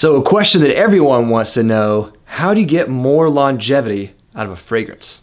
So a question that everyone wants to know, how do you get more longevity out of a fragrance?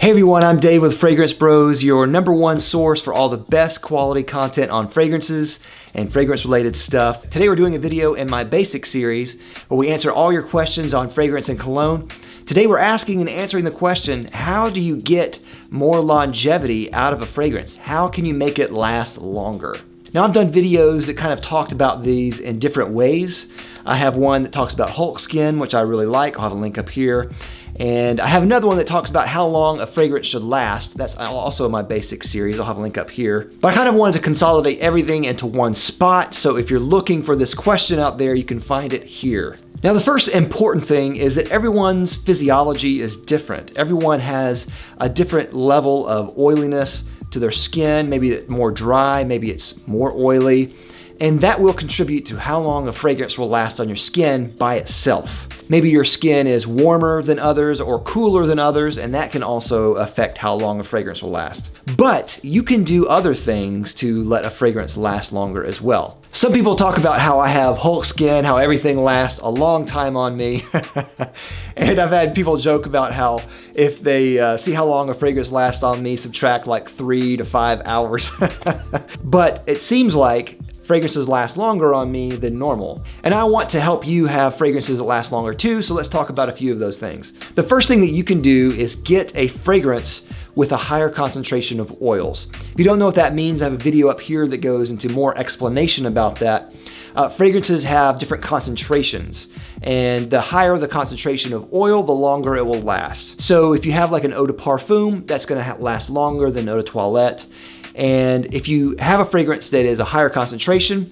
Hey everyone, I'm Dave with Fragrance Bros, your number one source for all the best quality content on fragrances and fragrance related stuff. Today we're doing a video in my basic series where we answer all your questions on fragrance and cologne. Today we're asking and answering the question, how do you get more longevity out of a fragrance? How can you make it last longer? Now I've done videos that kind of talked about these in different ways. I have one that talks about Hulk skin, which I really like. I'll have a link up here. And I have another one that talks about how long a fragrance should last. That's also my basic series. I'll have a link up here. But I kind of wanted to consolidate everything into one spot. So if you're looking for this question out there, you can find it here. Now, the first important thing is that everyone's physiology is different. Everyone has a different level of oiliness to their skin. Maybe it's more dry, maybe it's more oily and that will contribute to how long a fragrance will last on your skin by itself. Maybe your skin is warmer than others or cooler than others, and that can also affect how long a fragrance will last. But you can do other things to let a fragrance last longer as well. Some people talk about how I have Hulk skin, how everything lasts a long time on me. and I've had people joke about how if they uh, see how long a fragrance lasts on me, subtract like three to five hours. but it seems like fragrances last longer on me than normal. And I want to help you have fragrances that last longer too, so let's talk about a few of those things. The first thing that you can do is get a fragrance with a higher concentration of oils. If you don't know what that means, I have a video up here that goes into more explanation about that. Uh, fragrances have different concentrations, and the higher the concentration of oil, the longer it will last. So if you have like an eau de parfum, that's gonna last longer than eau de toilette. And if you have a fragrance that is a higher concentration,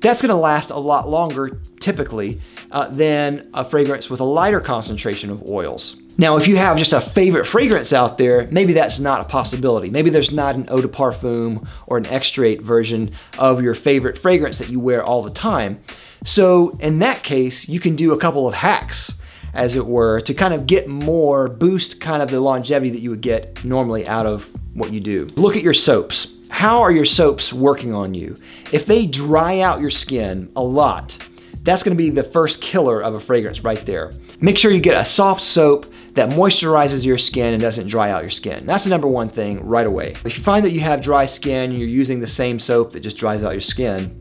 that's gonna last a lot longer, typically, uh, than a fragrance with a lighter concentration of oils. Now, if you have just a favorite fragrance out there, maybe that's not a possibility. Maybe there's not an eau de parfum or an extrait version of your favorite fragrance that you wear all the time. So in that case, you can do a couple of hacks as it were, to kind of get more, boost kind of the longevity that you would get normally out of what you do. Look at your soaps. How are your soaps working on you? If they dry out your skin a lot, that's gonna be the first killer of a fragrance right there. Make sure you get a soft soap that moisturizes your skin and doesn't dry out your skin. That's the number one thing right away. If you find that you have dry skin and you're using the same soap that just dries out your skin,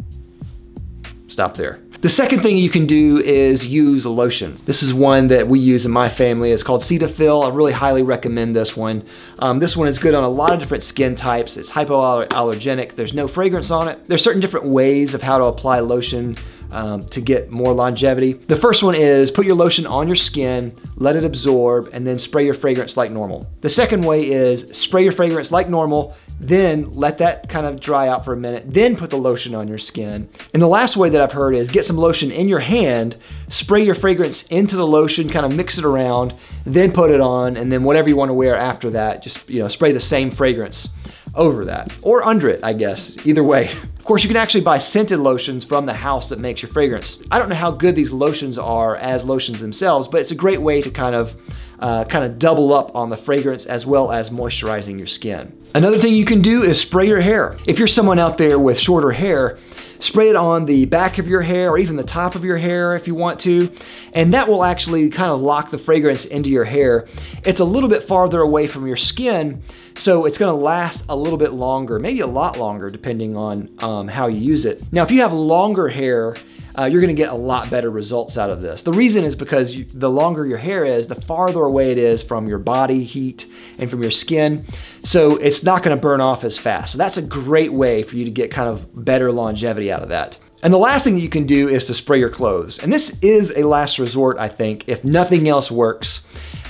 stop there. The second thing you can do is use a lotion. This is one that we use in my family. It's called Cetaphil. I really highly recommend this one. Um, this one is good on a lot of different skin types. It's hypoallergenic. There's no fragrance on it. There's certain different ways of how to apply lotion um, to get more longevity. The first one is put your lotion on your skin, let it absorb, and then spray your fragrance like normal. The second way is spray your fragrance like normal, then let that kind of dry out for a minute, then put the lotion on your skin. And the last way that I've heard is get some lotion in your hand, spray your fragrance into the lotion, kind of mix it around, then put it on, and then whatever you want to wear after that, just you know, spray the same fragrance over that or under it, I guess, either way. Of course, you can actually buy scented lotions from the house that makes your fragrance. I don't know how good these lotions are as lotions themselves, but it's a great way to kind of uh, kind of double up on the fragrance as well as moisturizing your skin. Another thing you can do is spray your hair. If you're someone out there with shorter hair, spray it on the back of your hair or even the top of your hair if you want to, and that will actually kind of lock the fragrance into your hair. It's a little bit farther away from your skin, so it's gonna last a little bit longer, maybe a lot longer depending on um, how you use it. Now, if you have longer hair, uh, you're gonna get a lot better results out of this. The reason is because you, the longer your hair is, the farther away it is from your body heat and from your skin. So it's not gonna burn off as fast. So that's a great way for you to get kind of better longevity out of that. And the last thing that you can do is to spray your clothes. And this is a last resort, I think. If nothing else works,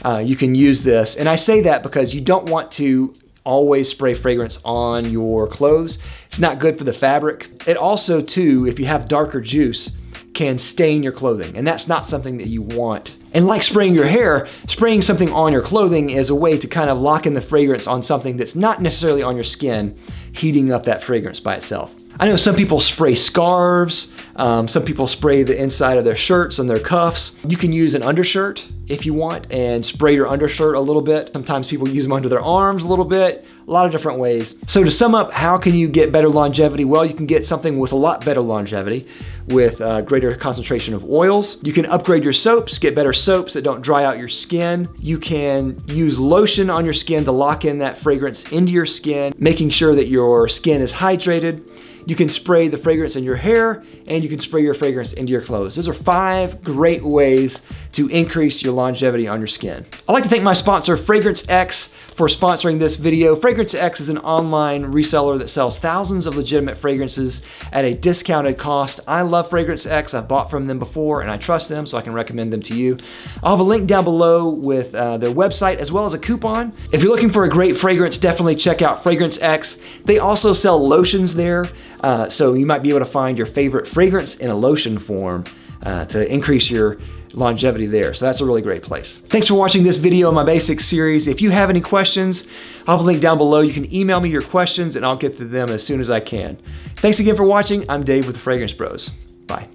uh, you can use this. And I say that because you don't want to always spray fragrance on your clothes. It's not good for the fabric. It also too, if you have darker juice, can stain your clothing, and that's not something that you want. And like spraying your hair, spraying something on your clothing is a way to kind of lock in the fragrance on something that's not necessarily on your skin, heating up that fragrance by itself. I know some people spray scarves, um, some people spray the inside of their shirts and their cuffs. You can use an undershirt if you want and spray your undershirt a little bit. Sometimes people use them under their arms a little bit, A lot of different ways. So to sum up, how can you get better longevity? Well, you can get something with a lot better longevity with a greater concentration of oils. You can upgrade your soaps, get better soaps that don't dry out your skin. You can use lotion on your skin to lock in that fragrance into your skin, making sure that your skin is hydrated. You can spray the fragrance in your hair and you can spray your fragrance into your clothes. Those are five great ways to increase your longevity on your skin. I'd like to thank my sponsor, Fragrance X, for sponsoring this video. Fragrance X is an online reseller that sells thousands of legitimate fragrances at a discounted cost. I love Fragrance X. I've bought from them before and I trust them, so I can recommend them to you. I'll have a link down below with uh, their website as well as a coupon. If you're looking for a great fragrance, definitely check out Fragrance X. They also sell lotions there. Uh, so you might be able to find your favorite fragrance in a lotion form uh, to increase your longevity there. So that's a really great place. Thanks for watching this video in my basics series. If you have any questions, I'll have a link down below. You can email me your questions and I'll get to them as soon as I can. Thanks again for watching. I'm Dave with the Fragrance Bros. Bye.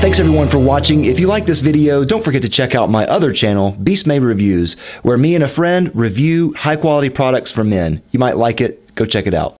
Thanks everyone for watching. If you like this video, don't forget to check out my other channel, Beast Made Reviews, where me and a friend review high quality products for men. You might like it. Go check it out.